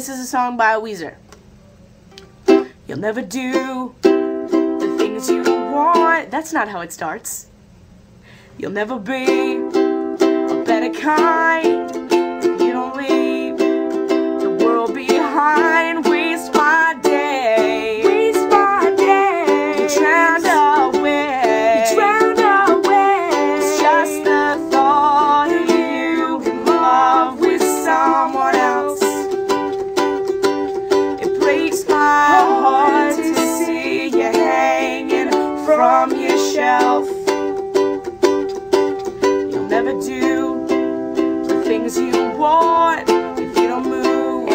This is a song by a Weezer. You'll never do the things you want. That's not how it starts. You'll never be a better kind from your shelf. You'll never do the things you want if you don't move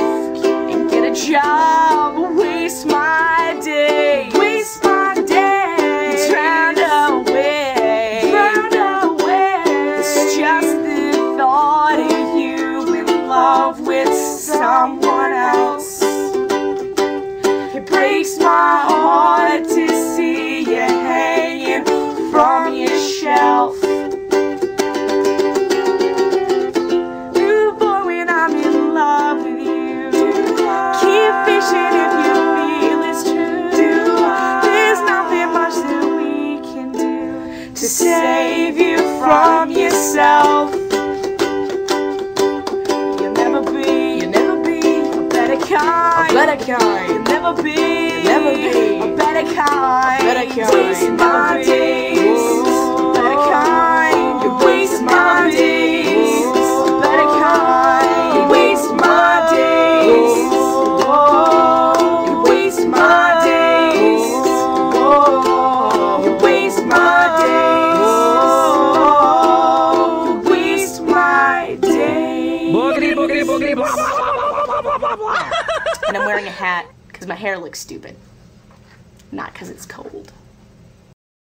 and get a job. Waste my day. Waste my day. Drowned away. Drowned away. It's just the thought of you in love with someone else. It breaks my heart to save you from yourself. You'll never be, you'll never be a better kind. A better kind. You'll never be, You'll never be a better kind. better kind. My blah, blah. And I'm wearing a hat because my hair looks stupid. Not because it's cold.